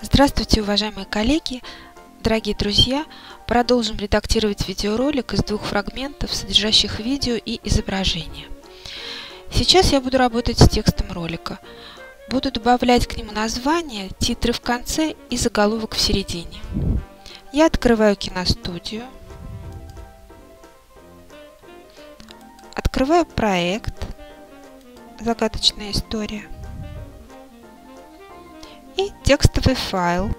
Здравствуйте, уважаемые коллеги, дорогие друзья! Продолжим редактировать видеоролик из двух фрагментов, содержащих видео и изображение. Сейчас я буду работать с текстом ролика. Буду добавлять к нему название, титры в конце и заголовок в середине. Я открываю киностудию. Открываю проект «Загадочная история» и текстовый файл.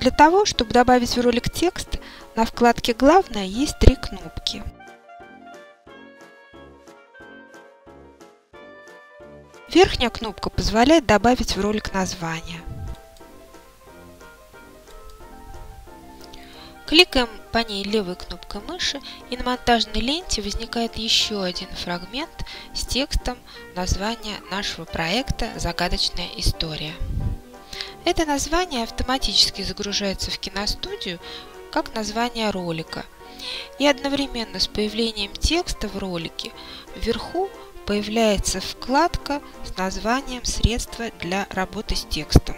Для того, чтобы добавить в ролик текст, на вкладке «Главное» есть три кнопки. Верхняя кнопка позволяет добавить в ролик название. Кликаем по ней левой кнопкой мыши и на монтажной ленте возникает еще один фрагмент с текстом названия нашего проекта «Загадочная история». Это название автоматически загружается в киностудию как название ролика. И одновременно с появлением текста в ролике вверху появляется вкладка с названием «Средства для работы с текстом».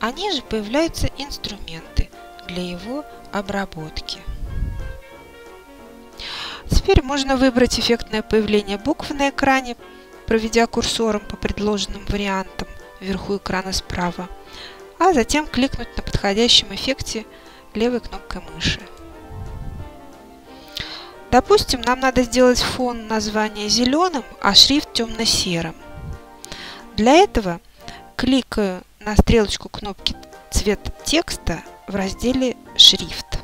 Они же появляются инструменты для его обработки. Теперь можно выбрать эффектное появление букв на экране, проведя курсором по предложенным вариантам вверху экрана справа, а затем кликнуть на подходящем эффекте левой кнопкой мыши. Допустим, нам надо сделать фон названия зеленым, а шрифт темно-серым. Для этого кликаю на стрелочку кнопки «Цвет текста» в разделе «Шрифт».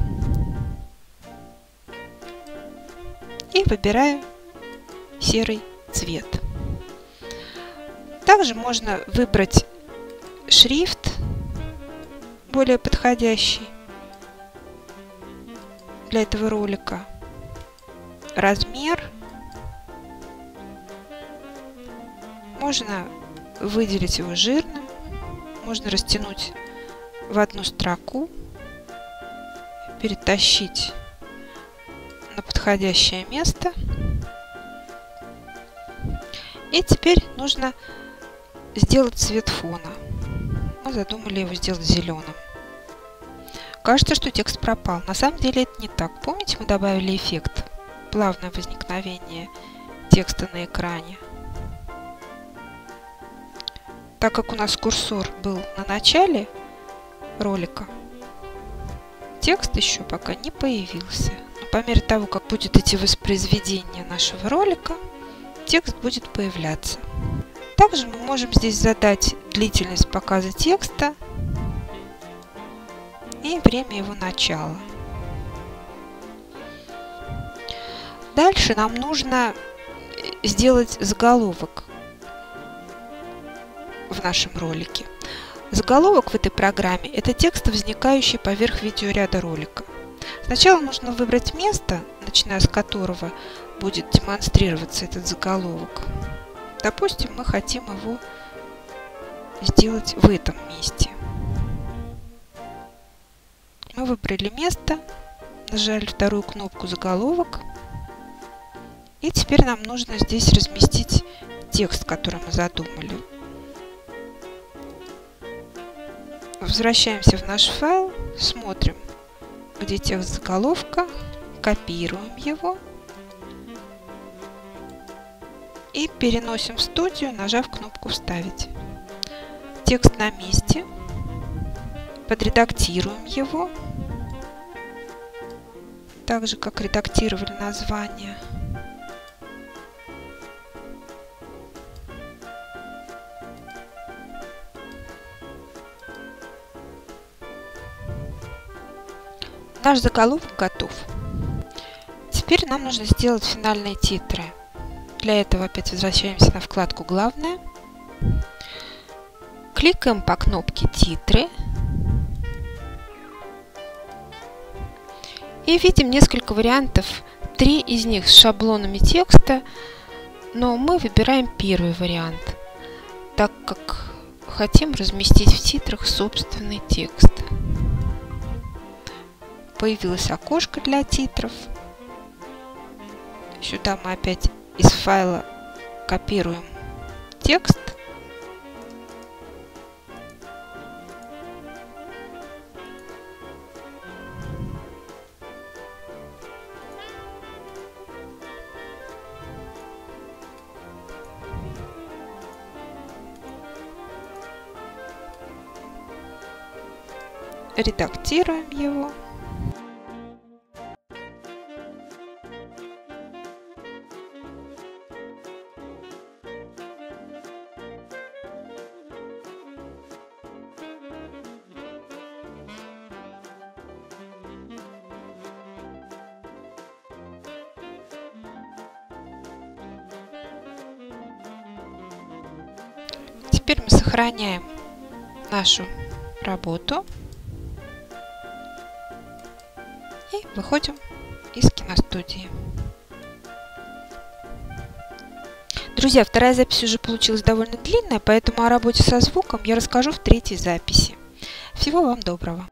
И выбираю серый цвет. Также можно выбрать шрифт более подходящий для этого ролика, размер. Можно выделить его жирным, можно растянуть в одну строку, перетащить на подходящее место. И теперь нужно сделать цвет фона. Мы задумали его сделать зеленым. Кажется, что текст пропал. На самом деле это не так. Помните, мы добавили эффект плавное возникновение текста на экране. Так как у нас курсор был на начале, ролика. Текст еще пока не появился. Но по мере того, как будет идти воспроизведение нашего ролика, текст будет появляться. Также мы можем здесь задать длительность показа текста и время его начала. Дальше нам нужно сделать заголовок в нашем ролике. Заголовок в этой программе – это текст, возникающий поверх видеоряда ролика. Сначала нужно выбрать место, начиная с которого будет демонстрироваться этот заголовок. Допустим, мы хотим его сделать в этом месте. Мы выбрали место, нажали вторую кнопку «Заголовок». И теперь нам нужно здесь разместить текст, который мы задумали. Возвращаемся в наш файл, смотрим, где текст заголовка, копируем его и переносим в студию, нажав кнопку «Вставить». Текст на месте, подредактируем его, так же, как редактировали название – Наш заголовок готов. Теперь нам нужно сделать финальные титры. Для этого опять возвращаемся на вкладку «Главное». Кликаем по кнопке «Титры». И видим несколько вариантов. Три из них с шаблонами текста, но мы выбираем первый вариант, так как хотим разместить в титрах собственный текст появилось окошко для титров. Сюда мы опять из файла копируем текст. редактируем его. Теперь мы сохраняем нашу работу и выходим из киностудии. Друзья, вторая запись уже получилась довольно длинная, поэтому о работе со звуком я расскажу в третьей записи. Всего вам доброго!